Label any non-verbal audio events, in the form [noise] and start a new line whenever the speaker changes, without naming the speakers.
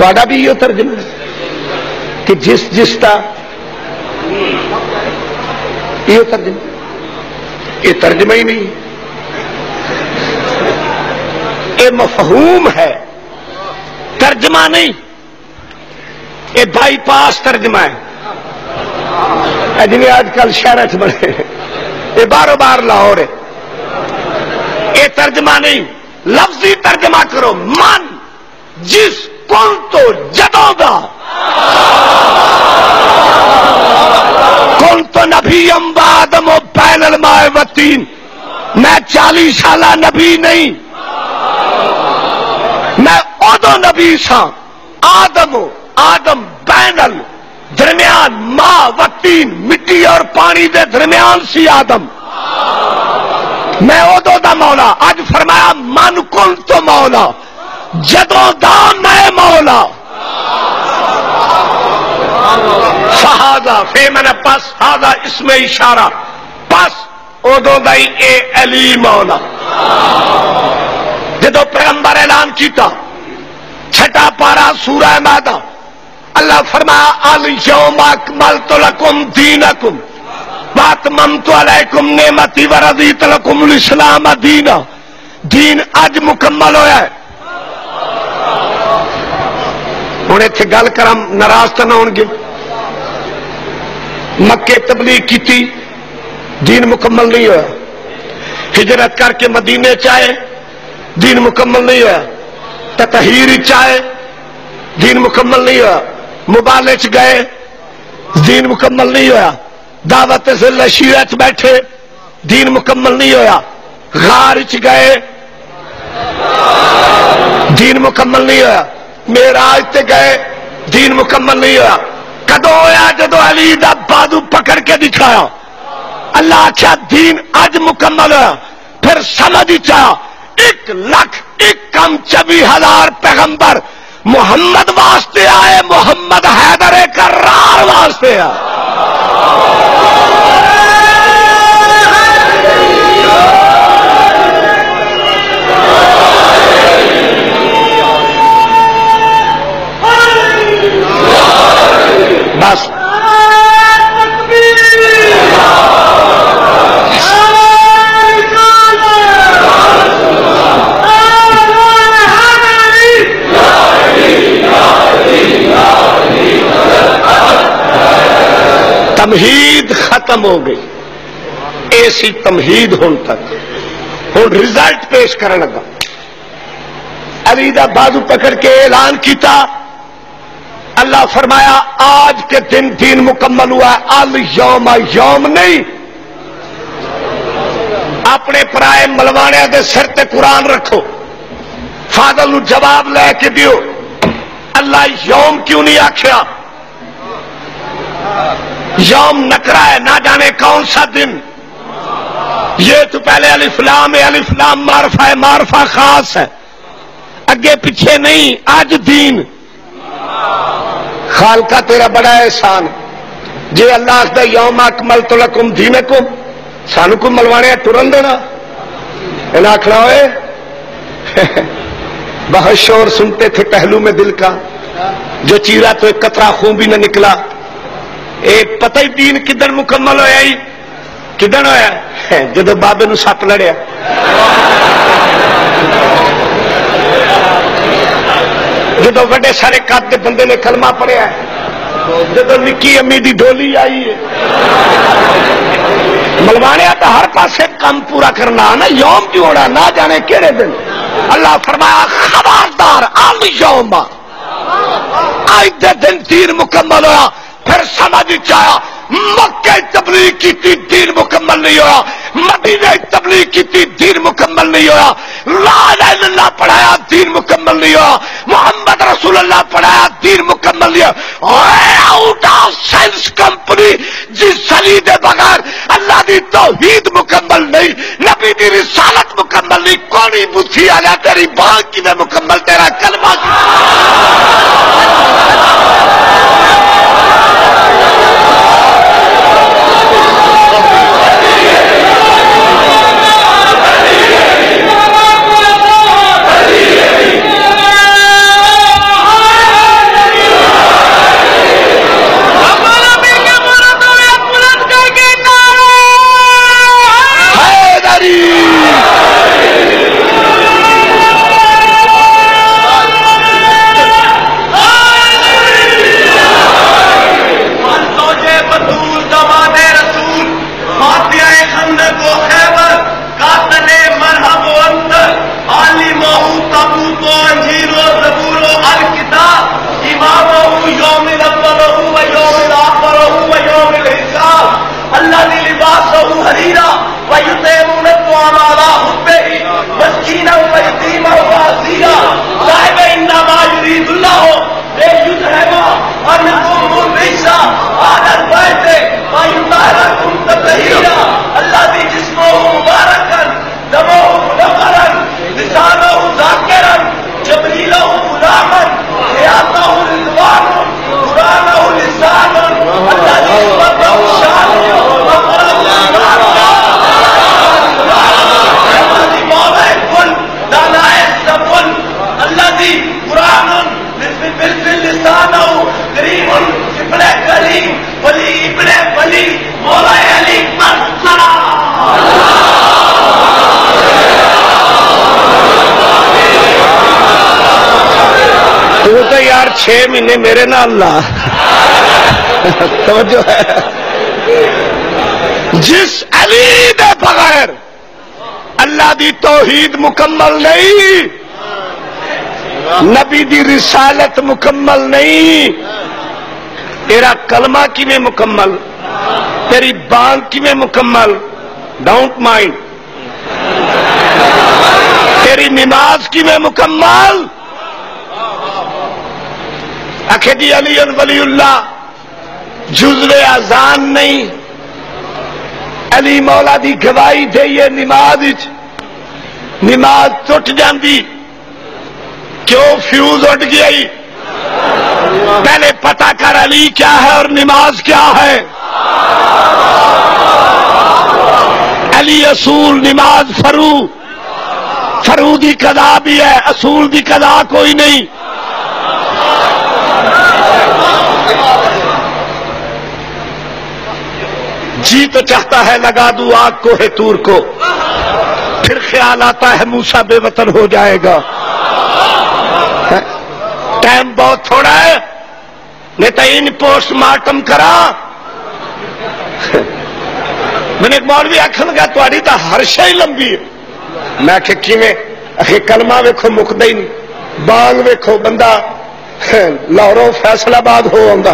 थोड़ा भी यो तर्जमा कि जिस जिसका यो तर्जमा ये तर्जमा ही नहीं ये मफहूम है तर्जमा नहीं ये बाईपास तर्जमा है जिन्हें आजकल शहर च बने ये बारो बार लाहौर है ये तर्जमा नहीं लफ्जी तर्जमा करो मन जिस कुल तो जदों का कुल तो नबी अम्बादम पैनल माए मैं चालीस साल नबी नहीं। मैं उदो नबी सा। आदम आदम बैनल दरमियान माँ वतीन, मिट्टी और पानी के दरमियान सी आदम। मैं उदो दा मौला अज फरमाया, मन कुल तो मौला? जदों दा मौला फहादा फे मैंने पस हादा इसमें इशारा पस उदो दा ही ए अली मौला जो पैगंबर ऐलान किया छठा पारा सूरा मैदा अल्लाह फरमाया अल यौम अकमल लकुम मम तो अलैकुम नेमती व रदीत लकुम इस्लाम दीना दीन अज मुकम्मल होया है हूँ इतने गल कर नाराज़ तो ना होंगे मक्के तबलीग की दीन मुकम्मल नहीं होया। हिजरत करके मदीने चाहे दीन मुकम्मल नहीं होया। तहीर चाहे दीन मुकम्मल नहीं होया। मुबाले च गए, दीन मुकम्मल नहीं होया। दावत से लशीरा च बैठे, दीन मुकम्मल नहीं होया। गार गए, दीन मुकम्मल नहीं होया। मेराज ते गए, दीन मुकम्मल नहीं होया। कदों होया जो अली का बादू पकड़ के दिखाया। अल्लाह आख्या, दीन अज मुकम्मल होया। फिर समझ चाह एक लख, एक कम चौबी हज़ार पैगंबर मोहम्मद वास्ते आए, मोहम्मद हैदर करार वास्ते आए। तमहीद खत्म हो गई। ऐसी तमहीद होने तक। हूँ रिज़ल्ट पेश कर लगा। अली का बाजू पकड़ के ऐलान किया अल्लाह फरमाया, आज के दिन दीन मुकम्मल हुआ अल यौम यौम नहीं। अपने पराए मलवाणिया के सिर ते कुरान रखो। फादल जवाब लैके दियो। अल्लाह यौम क्यों नहीं आख्या? यौम नकरा है ना जाने कौन सा दिन। ये तो पहले अलिफ्लाम है अलिफ्लाम मारफा है, मारफा खास है। अगे पीछे नहीं, आज दीन। खालका तेरा बड़ा एहसान। जे अल्लाह आखदा, यौम अकमल तो लकुम दीनकुम। सानू को मलवाने तुरन देना? इन्हें आखना होए [laughs] बहुत शोर सुनते थे पहलू में दिल का। जो चीरा तो एक कतरा खून भी न निकला। पता ही दीन किदन मुकम्मल होया ही किदन होया? [laughs] जो बाबे सत लड़िया। जो बड़े सारे कद के बंदे ने कलमा पढ़िया जो निकी अम्मी की डोली आई है। मलवाने तो हर पासे काम पूरा करना, ना यौम क्यों ना जाने केड़े दिन। अल्लाह फरमाया, खबरदार अल यौम। आज दिन तीन मुकम्मल होया। फिर समझ आया मक्के तबलीग की दीन मुकम्मल नहीं होया। मदीने तबलीग की दीन मुकम्मल नहीं होया। ला पढ़ाया, दीन मुकम्मल नहीं हुआ मोहम्मद रसूलुल्लाह पढ़ाया, दीन मुकम्मल नहीं हुआ आउट ऑफ़ साइंस कंपनी जिस सली दे बगैर अल्लाह की तौहीद मुकम्मल नहीं, नबी की रिसालत मुकम्मल नहीं, कौनी बुद्धि आ तेरी बाग की मुकम्मल, तेरा कलमा तू तो यार छह महीने मेरे नाल ला। जो है। जिस अली दे बगैर अल्लाह की तोहीद मुकम्मल नहीं, नबी दी रिसालत मुकम्मल नहीं तेरा कलमा किमें मुकम्मल? तेरी बांग किमें मुकम्मल? डोंट माइंड तेरी नमाज़ किमें मुकम्मल? आखे जी अली वलीउल्ला जुजवे आजान नहीं। अली मौला दी गवाही देइए नमाज़ नमाज़ टुट जाती क्यों फ्यूज उठ गई? पहले पता कर अली क्या है और नमाज़ क्या है। अली असूल नमाज़ फरू। फरू दी कदा भी है असूल दी कदा कोई नहीं। जी तो चाहता है लगा दू आग को, है तूर को। फिर ख्याल आता है मूसा बेवतन हो जाएगा। टाइम बहुत थोड़ा है। नहीं तो इन पोस्टमार्टम करा। मैंने एक भी आखन लगा थोड़ी तो हर ही लंबी है। मैं कि किमें? आखिर कलमा वेखो मुकदा ही नहीं। बांग वेखो, बंदा लाहौरों फैसलाबाद हो आंदा।